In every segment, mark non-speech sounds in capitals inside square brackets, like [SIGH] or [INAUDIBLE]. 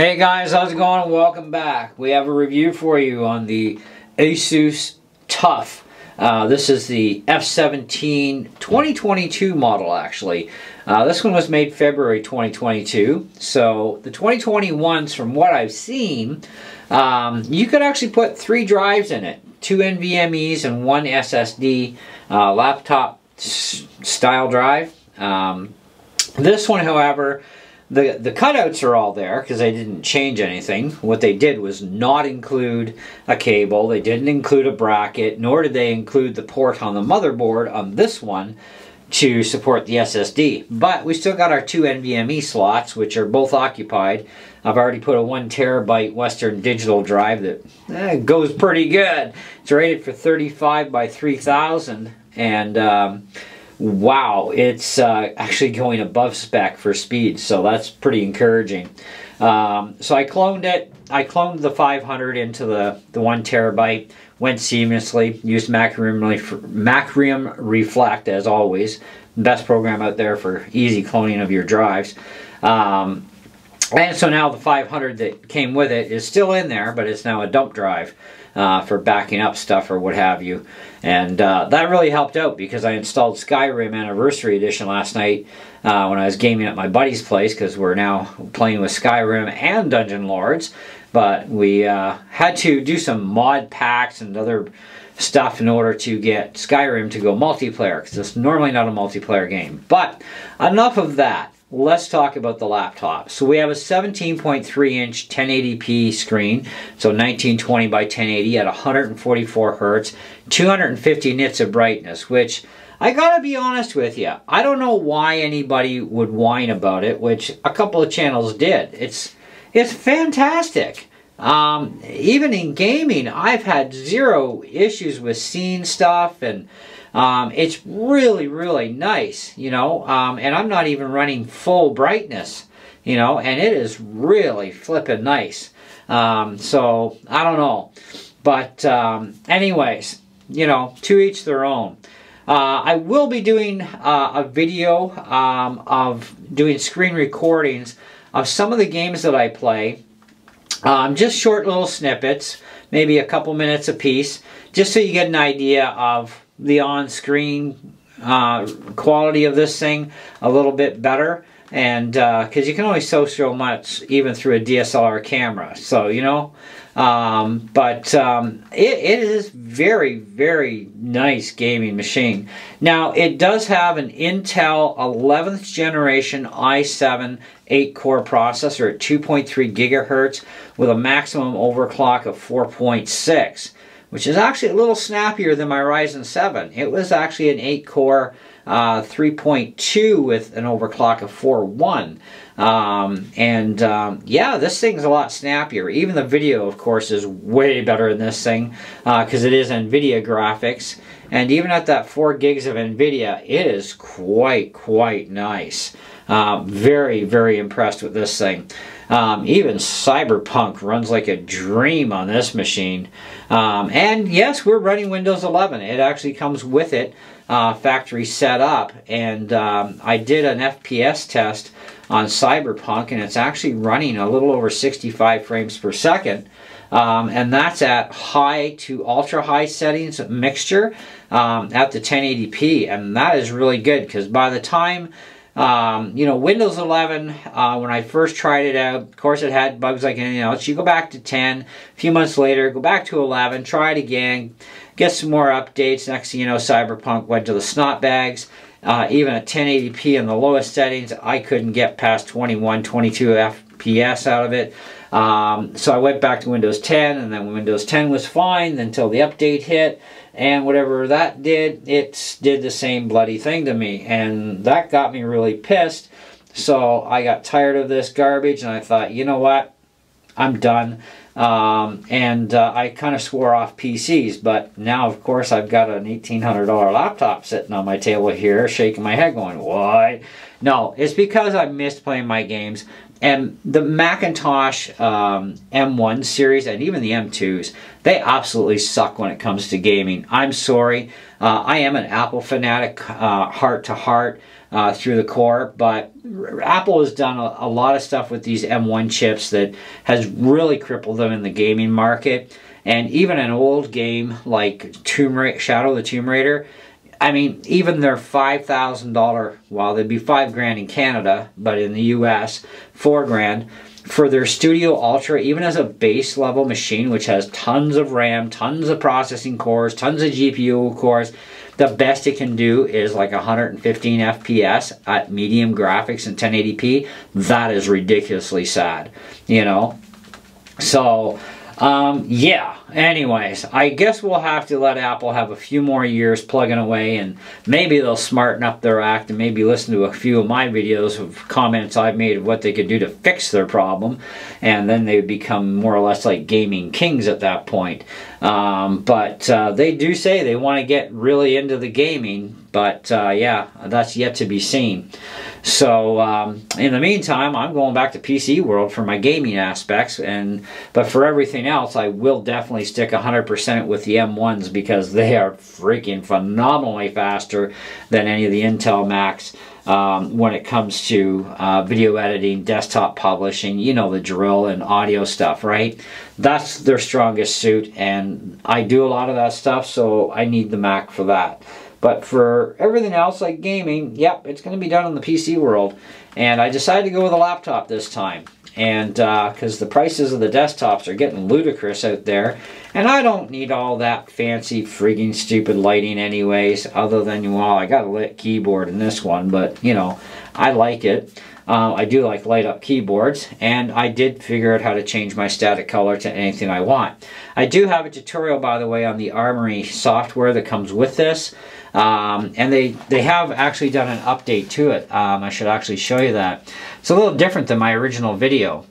Hey guys, how's it going? Welcome back. We have a review for you on the Asus TUF. Uh, this is the F17 2022 model actually. Uh, this one was made February 2022. So the 2021s from what I've seen, um, you could actually put three drives in it. Two NVMEs and one SSD uh, laptop style drive. Um, this one, however, the, the cutouts are all there because they didn't change anything. What they did was not include a cable. They didn't include a bracket, nor did they include the port on the motherboard on this one to support the SSD. But we still got our two NVMe slots, which are both occupied. I've already put a one terabyte Western Digital drive that eh, goes pretty good. It's rated for 35 by 3000 and um, wow, it's uh, actually going above spec for speed, so that's pretty encouraging. Um, so I cloned it. I cloned the 500 into the, the one terabyte, went seamlessly, used Macrium, Macrium Reflect as always. Best program out there for easy cloning of your drives. Um, and so now the 500 that came with it is still in there, but it's now a dump drive uh, for backing up stuff or what have you. And uh, that really helped out because I installed Skyrim Anniversary Edition last night uh, when I was gaming at my buddy's place because we're now playing with Skyrim and Dungeon Lords. But we uh, had to do some mod packs and other stuff in order to get Skyrim to go multiplayer because it's normally not a multiplayer game. But enough of that let's talk about the laptop. So we have a 17.3 inch 1080p screen, so 1920 by 1080 at 144 hertz, 250 nits of brightness, which I gotta be honest with you, I don't know why anybody would whine about it, which a couple of channels did. It's it's fantastic. Um, even in gaming, I've had zero issues with seeing stuff and um, it's really, really nice, you know, um, and I'm not even running full brightness, you know, and it is really flipping nice. Um, so, I don't know. But um, anyways, you know, to each their own. Uh, I will be doing uh, a video um, of doing screen recordings of some of the games that I play. Um, just short little snippets, maybe a couple minutes a piece, just so you get an idea of the on-screen uh, quality of this thing a little bit better. And because uh, you can only show so much even through a DSLR camera. So you know um, but um, it, it is very very nice gaming machine. Now it does have an Intel 11th generation i7 8 core processor at 2.3 gigahertz with a maximum overclock of 4.6 which is actually a little snappier than my Ryzen 7. It was actually an 8 core uh, 3.2 with an overclock of 4.1. Um, and um, yeah, this thing's a lot snappier. Even the video, of course, is way better in this thing because uh, it is NVIDIA graphics. And even at that 4 gigs of NVIDIA, it is quite, quite nice. Uh, very, very impressed with this thing. Um, even Cyberpunk runs like a dream on this machine. Um, and yes, we're running Windows 11. It actually comes with it uh, factory set up. And um, I did an FPS test on Cyberpunk, and it's actually running a little over 65 frames per second. Um, and that's at high to ultra high settings mixture um, at the 1080p and that is really good because by the time um, you know, Windows 11, uh, when I first tried it out, of course it had bugs like anything else. You go back to 10, a few months later, go back to 11, try it again, get some more updates. Next thing you know, Cyberpunk went to the snot bags. Uh, even at 1080p in the lowest settings, I couldn't get past 21, 22 FPS out of it. Um, so I went back to Windows 10, and then Windows 10 was fine until the update hit and whatever that did, it did the same bloody thing to me. And that got me really pissed. So I got tired of this garbage and I thought, you know what? I'm done. Um, and uh, I kind of swore off PCs, but now, of course, I've got an $1,800 laptop sitting on my table here, shaking my head, going, What? No, it's because I missed playing my games. And the Macintosh um, M1 series and even the M2s, they absolutely suck when it comes to gaming. I'm sorry. Uh, I am an Apple fanatic, uh, heart to heart. Uh, through the core, but Apple has done a, a, lot of stuff with these M1 chips that has really crippled them in the gaming market. And even an old game like Tomb Ra- Shadow the Tomb Raider, I mean, even their $5,000, well, they'd be five grand in Canada, but in the US, four grand for their Studio Ultra, even as a base level machine, which has tons of RAM, tons of processing cores, tons of GPU cores, the best it can do is like 115 FPS at medium graphics and 1080p. That is ridiculously sad, you know? So, um, yeah, anyways, I guess we'll have to let Apple have a few more years plugging away and maybe they'll smarten up their act and maybe listen to a few of my videos of comments I've made of what they could do to fix their problem and then they would become more or less like gaming kings at that point. Um, but uh, they do say they want to get really into the gaming, but uh, yeah, that's yet to be seen. So um, in the meantime, I'm going back to PC World for my gaming aspects, and but for everything else, I will definitely stick 100% with the M1s because they are freaking phenomenally faster than any of the Intel Macs. Um, when it comes to uh, video editing, desktop publishing, you know the drill and audio stuff, right? That's their strongest suit, and I do a lot of that stuff, so I need the Mac for that. But for everything else, like gaming, yep, it's going to be done in the PC world. And I decided to go with a laptop this time. And because uh, the prices of the desktops are getting ludicrous out there. And I don't need all that fancy, frigging stupid lighting anyways, other than, well, I got a lit keyboard in this one, but, you know, I like it. Uh, I do like light up keyboards, and I did figure out how to change my static color to anything I want. I do have a tutorial, by the way, on the Armoury software that comes with this. Um, and they, they have actually done an update to it. Um, I should actually show you that. It's a little different than my original video.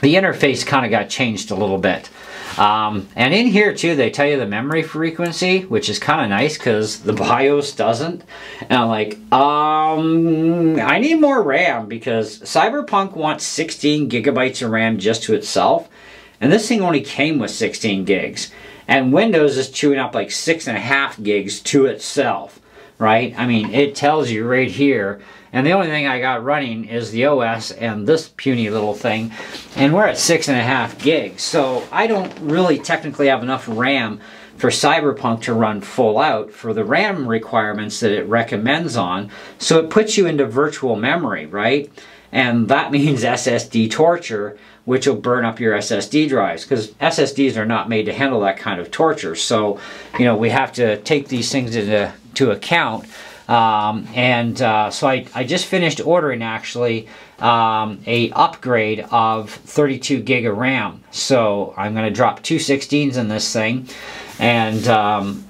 The interface kind of got changed a little bit. Um, and in here too, they tell you the memory frequency, which is kind of nice because the [LAUGHS] BIOS doesn't. And I'm like, um, I need more RAM because Cyberpunk wants 16 gigabytes of RAM just to itself. And this thing only came with 16 gigs. And Windows is chewing up like six and a half gigs to itself, right? I mean, it tells you right here. And the only thing I got running is the OS and this puny little thing. And we're at six and a half gigs. So I don't really technically have enough RAM for Cyberpunk to run full out for the RAM requirements that it recommends on. So it puts you into virtual memory, right? And that [LAUGHS] means SSD torture which will burn up your SSD drives because SSDs are not made to handle that kind of torture. So, you know, we have to take these things into to account. Um, and uh, so I, I just finished ordering actually um, a upgrade of 32 gig of RAM. So I'm going to drop two 16s in this thing, and um,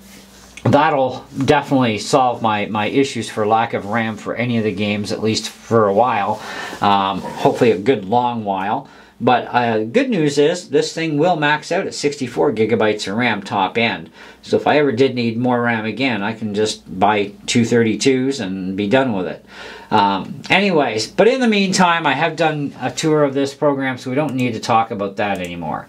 that'll definitely solve my, my issues for lack of RAM for any of the games, at least for a while. Um, hopefully a good long while. But uh, good news is this thing will max out at 64 gigabytes of RAM top end. So if I ever did need more RAM again, I can just buy 232s and be done with it. Um, anyways, but in the meantime, I have done a tour of this program, so we don't need to talk about that anymore.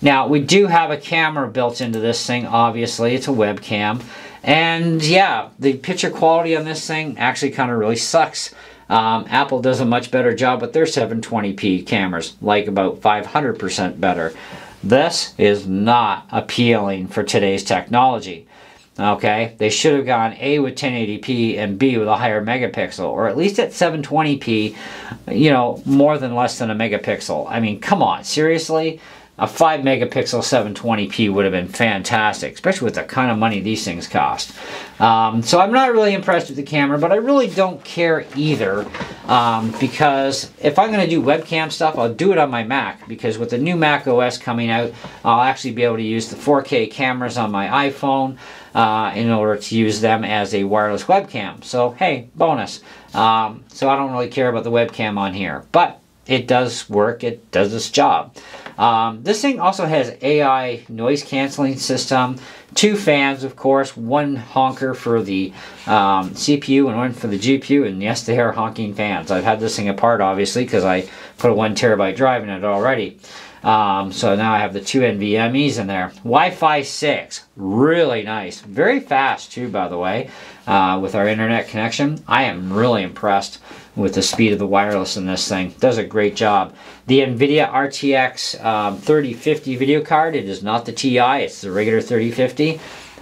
Now, we do have a camera built into this thing, obviously. It's a webcam. And yeah, the picture quality on this thing actually kind of really sucks. Um, Apple does a much better job with their 720p cameras, like about 500% better. This is not appealing for today's technology. Okay, they should have gone A with 1080p and B with a higher megapixel, or at least at 720p, you know, more than less than a megapixel. I mean, come on, seriously? A 5 megapixel 720p would have been fantastic, especially with the kind of money these things cost. Um, so I'm not really impressed with the camera, but I really don't care either um, because if I'm going to do webcam stuff, I'll do it on my Mac because with the new Mac OS coming out, I'll actually be able to use the 4K cameras on my iPhone uh, in order to use them as a wireless webcam. So hey, bonus. Um, so I don't really care about the webcam on here. But it does work. It does its job. Um, this thing also has AI noise canceling system, two fans, of course, one honker for the um, CPU and one for the GPU, and yes, they are honking fans. I've had this thing apart, obviously, because I put a one terabyte drive in it already. Um, so now I have the two NVMEs in there. Wi-Fi 6, really nice. Very fast too, by the way, uh, with our internet connection. I am really impressed with the speed of the wireless in this thing. Does a great job. The NVIDIA RTX um, 3050 video card, it is not the TI, it's the regular 3050.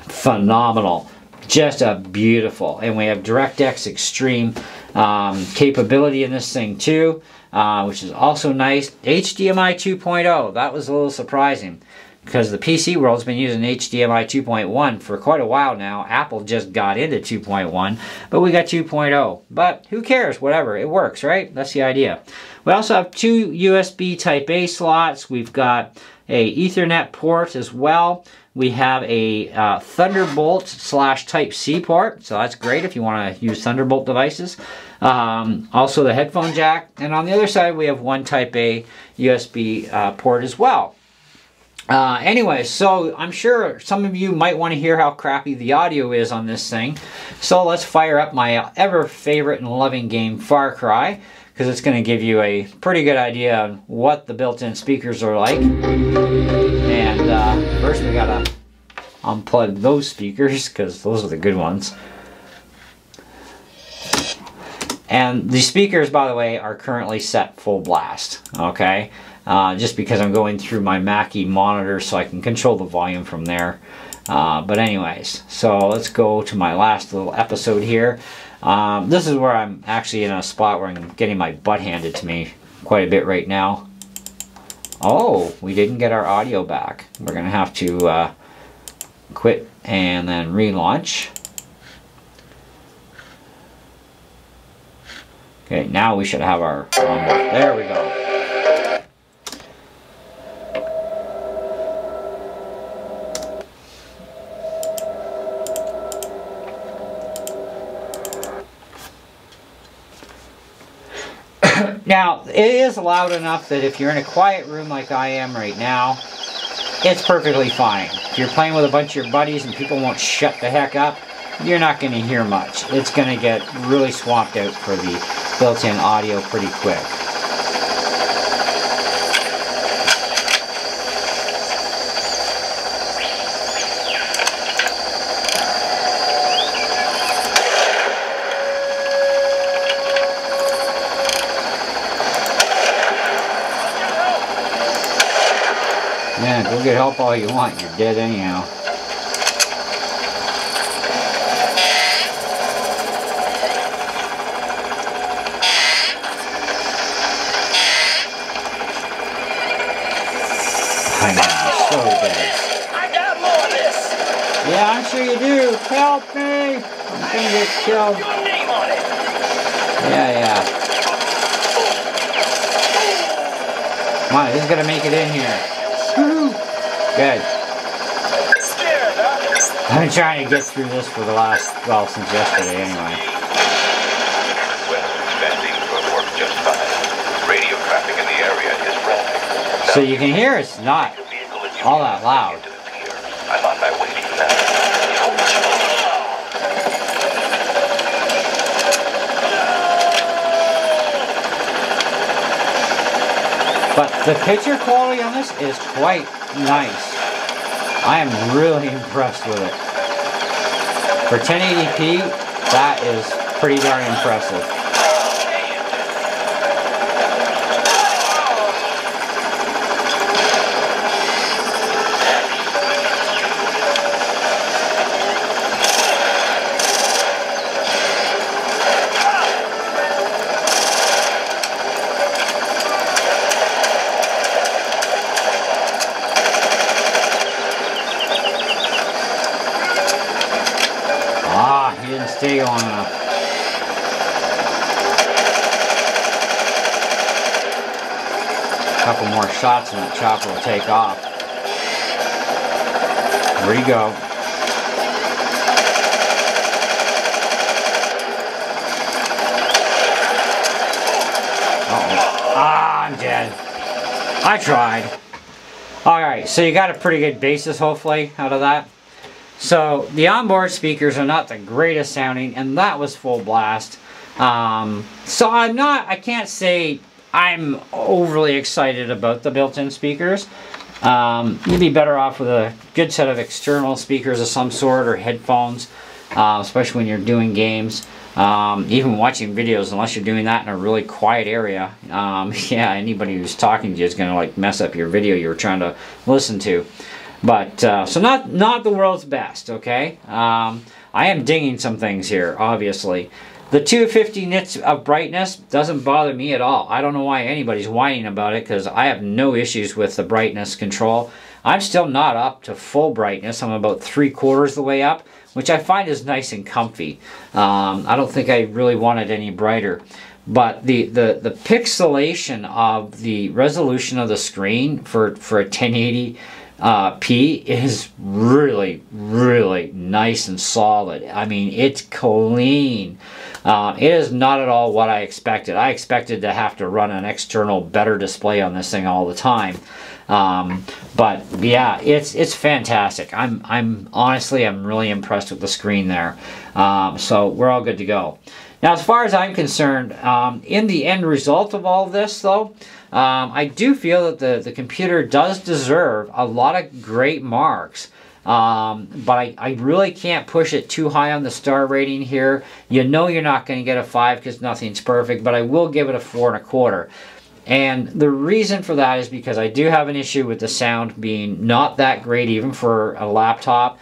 Phenomenal. Just a beautiful. And we have DirectX Extreme um, capability in this thing too, uh, which is also nice. HDMI 2.0, that was a little surprising because the PC world's been using HDMI 2.1 for quite a while now. Apple just got into 2.1, but we got 2.0. But who cares? Whatever, it works, right? That's the idea. We also have two USB Type A slots. We've got a Ethernet port as well. We have a uh, Thunderbolt slash Type C port, so that's great if you want to use Thunderbolt devices. Um, also the headphone jack, and on the other side we have one Type A USB uh, port as well. Uh, anyway, so I'm sure some of you might want to hear how crappy the audio is on this thing. So let's fire up my ever favorite and loving game Far Cry because it's going to give you a pretty good idea of what the built-in speakers are like. And uh, first we got to unplug those speakers because those are the good ones. And the speakers, by the way, are currently set full blast, okay? Uh, just because I'm going through my Mackie monitor so I can control the volume from there. Uh, but anyways, so let's go to my last little episode here. Um, this is where I'm actually in a spot where I'm getting my butt handed to me quite a bit right now. Oh, we didn't get our audio back. We're going to have to uh, quit and then relaunch. Okay, now we should have our There we go. Now, it is loud enough that if you're in a quiet room like I am right now, it's perfectly fine. If you're playing with a bunch of your buddies and people won't shut the heck up, you're not going to hear much. It's going to get really swamped out for the built-in audio pretty quick. Get help all you want. You're dead anyhow. I know, so dead. I got more of this. Yeah, I'm sure you do. Help me! I'm gonna get killed. Your name on it. Yeah, yeah. Come on, this is gonna make it in here. Good. I've been trying to get through this for the last, well, since yesterday anyway. West expanding will work just fine. Radio traffic in the area is ramping. So you can hear it's not Your vehicle is all that loud. into the pier. I'm on my way to you now. But the picture quality on this is quite nice. I am really [LAUGHS] impressed with it. For 1080p, that is pretty darn impressive. Ah, he didn't stay long enough. Couple more shots and the chopper will take off. Where'd he go? Uh-oh. Ah! I tried. Alright, so you got a pretty good basis, hopefully, out of that. So, the onboard speakers are not the greatest sounding, and that was full blast. Um, so I'm not, I can't say I'm overly excited about the built-in speakers. Um, you'd be better off with a good set of external speakers of some sort or headphones, uh, especially when you're doing games. Um, even watching videos, unless you're doing that in a really quiet area, um, [LAUGHS] yeah, anybody who's talking to you is going to like mess up your video you're trying to listen to. But uh, so not not the world's best, okay? Um, I am dinging some things here, obviously. The 250 nits of brightness doesn't bother me at all. I don't know why anybody's whining about it because I have no issues with the brightness control. I'm still not up to full brightness. I'm about three quarters of the way up, which I find is nice and comfy. Um, I don't think I really wanted any brighter. But the, the, the pixelation of the resolution of the screen for, for a 1080 uh, P is really, really nice and solid. I mean, it's clean. Uh, it is not at all what I expected. I expected to have to run an external better display on this thing all the time. Um, but yeah, it's it's fantastic. I'm I'm honestly I'm really impressed with the screen there. Um, so we're all good to go. Now, as far as I'm concerned, um, in the end result of all this, though, um, I do feel that the, the computer does deserve a lot of great marks. Um, but I, I really can't push it too high on the star rating here. You know you're not going to get a 5 because nothing's perfect, but I will give it a 4 and a quarter. And the reason for that is because I do have an issue with the sound being not that great even for a laptop.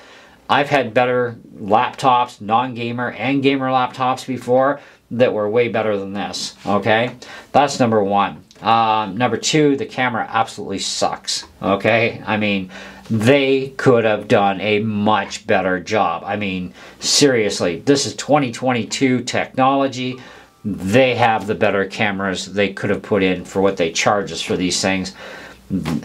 I've had better laptops, non-gamer and gamer laptops before that were way better than this, okay? That's number one. Um, number two, the camera absolutely sucks, okay? I mean, they could have done a much better job. I mean, seriously, this is 2022 technology. They have the better cameras they could have put in for what they charge us for these things.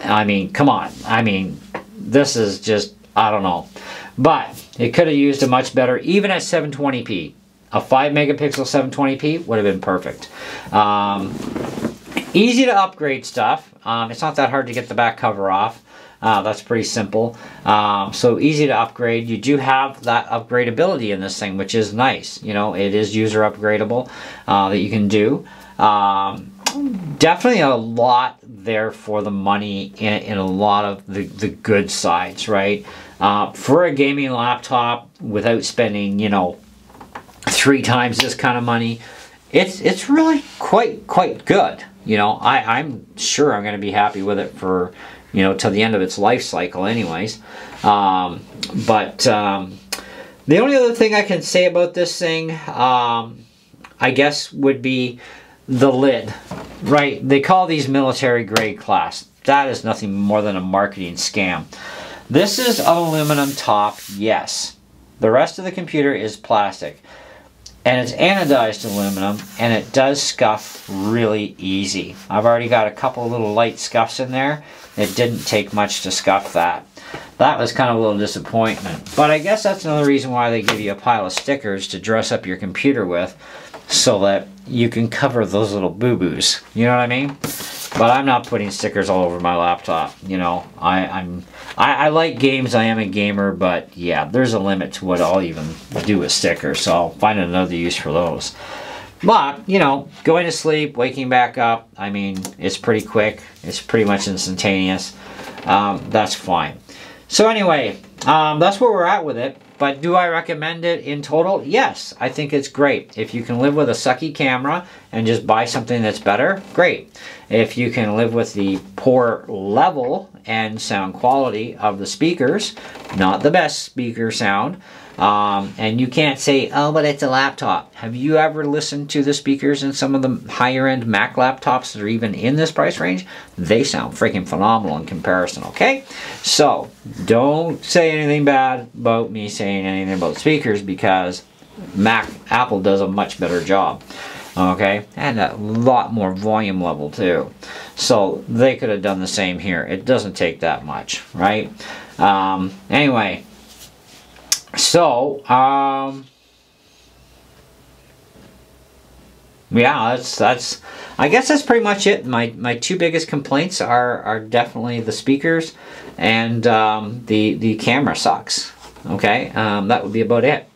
I mean, come on. I mean, this is just, I don't know. But it could have used a much better, even at 720p. A 5 megapixel 720p would have been perfect. Um, easy to upgrade stuff. Um, it's not that hard to get the back cover off. Uh, that's pretty simple. Um, so easy to upgrade. You do have that upgradability in this thing, which is nice. You know, it is user upgradable uh, that you can do. Um, definitely a lot there for the money in, in a lot of the, the good sides, right? Uh, for a gaming laptop, without spending, you know, three times this kind of money, it's it's really quite quite good. You know, I, I'm sure I'm going to be happy with it for you know, till the end of its life cycle anyways. Um, but um, the only other thing I can say about this thing, um, I guess, would be the lid. Right, they call these military grade class. That is nothing more than a marketing scam. This is aluminum top, yes. The rest of the computer is plastic. And it's anodized aluminum, and it does scuff really easy. I've already got a couple little light scuffs in there. It didn't take much to scuff that. That was kind of a little disappointment. But I guess that's another reason why they give you a pile of stickers to dress up your computer with so that you can cover those little boo-boos. You know what I mean? But I'm not putting stickers all over my laptop. You know, I, I'm I, I like games. I am a gamer, but yeah, there's a limit to what I'll even do with stickers. So I'll find another use for those. But, you know, going to sleep, waking back up, I mean, it's pretty quick. It's pretty much instantaneous. Um, that's fine. So anyway, um, that's where we're at with it. But do I recommend it in total? Yes, I think it's great. If you can live with a sucky camera and just buy something that's better, great. If you can live with the poor level and sound quality of the speakers, not the best speaker sound, um, and you can't say, oh, but it's a laptop. Have you ever listened to the speakers in some of the higher end Mac laptops that are even in this price range? They sound freaking phenomenal in comparison, okay? So, don't say anything bad about me saying anything about speakers because Mac, Apple does a much better job, okay? And a lot more volume level too. So, they could have done the same here. It doesn't take that much, right? Um, anyway, so, um, yeah, that's that's I guess that's pretty much it. My my two biggest complaints are are definitely the speakers and um, the the camera sucks. Okay, um, that would be about it.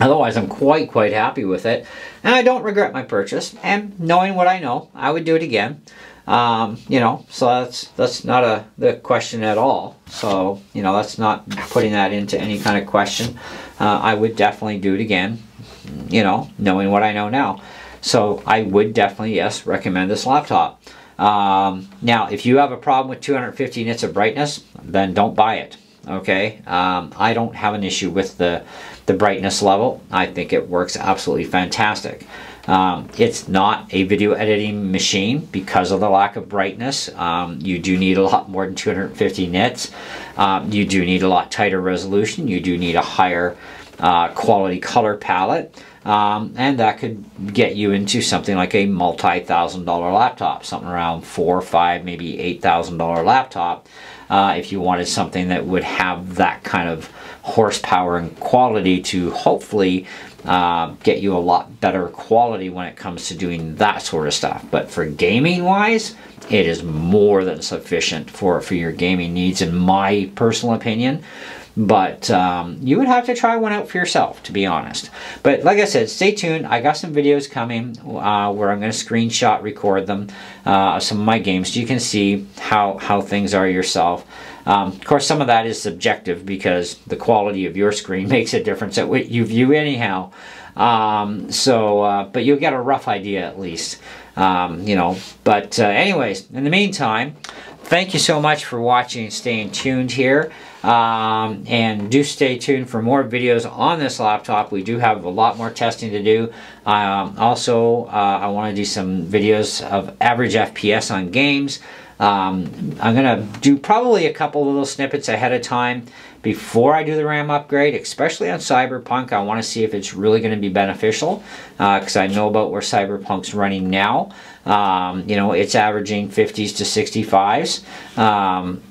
Otherwise, I'm quite quite happy with it, and I don't regret my purchase. And knowing what I know, I would do it again. Um, you know, so that's that's not a the question at all. So you know, that's not putting that into any kind of question. Uh, I would definitely do it again. You know, knowing what I know now. So I would definitely, yes, recommend this laptop. Um, now, if you have a problem with 250 nits of brightness, then don't buy it. Okay, um, I don't have an issue with the the brightness level. I think it works absolutely fantastic. Um, it's not a video editing machine because of the lack of brightness. Um, you do need a lot more than 250 nits. Um, you do need a lot tighter resolution. You do need a higher uh, quality color palette. Um, and that could get you into something like a multi-thousand dollar laptop, something around four, five, maybe eight thousand dollar laptop. Uh, if you wanted something that would have that kind of horsepower and quality to hopefully uh, get you a lot better quality when it comes to doing that sort of stuff. But for gaming wise, it is more than sufficient for, for your gaming needs, in my personal opinion. But um, you would have to try one out for yourself, to be honest. But like I said, stay tuned. I got some videos coming uh, where I'm going to screenshot record them, uh, some of my games, so you can see how, how things are yourself. Um, of course, some of that is subjective because the quality of your screen [LAUGHS] makes a difference at what you view anyhow. Um, so, uh, but you'll get a rough idea at least, um, you know. But uh, anyways, in the meantime, thank you so much for watching and staying tuned here. Um, and do stay tuned for more videos on this laptop. We do have a lot more testing to do. Um, also, uh, I want to do some videos of average FPS on games. Um, I'm going to do probably a couple little snippets ahead of time before I do the RAM upgrade, especially on Cyberpunk. I want to see if it's really going to be beneficial because uh, I know about where Cyberpunk's running now. Um, you know, it's averaging 50s to 65s. Um,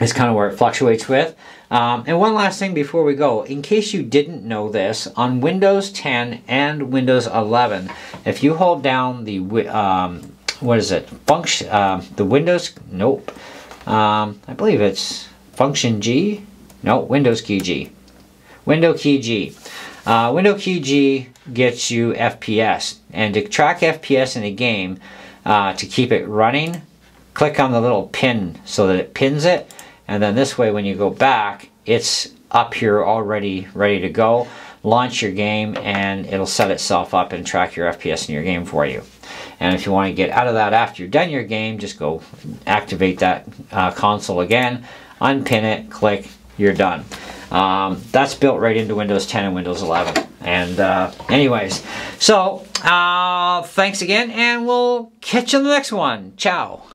is kind of where it fluctuates with. Um, and one last thing before we go, in case you didn't know this, on Windows 10 and Windows 11, if you hold down the, um, what is it, function, uh, the Windows, nope, um, I believe it's function G, no, Windows key G, window key G. Uh, window key G gets you FPS, and to track FPS in a game, uh, to keep it running, click on the little pin so that it pins it and then this way when you go back it's up here already ready to go. Launch your game and it'll set itself up and track your FPS in your game for you. And if you want to get out of that after you're done your game just go activate that uh, console again unpin it click you're done. Um, that's built right into Windows 10 and Windows 11 and uh, anyways so uh, thanks again and we'll catch you in the next one. Ciao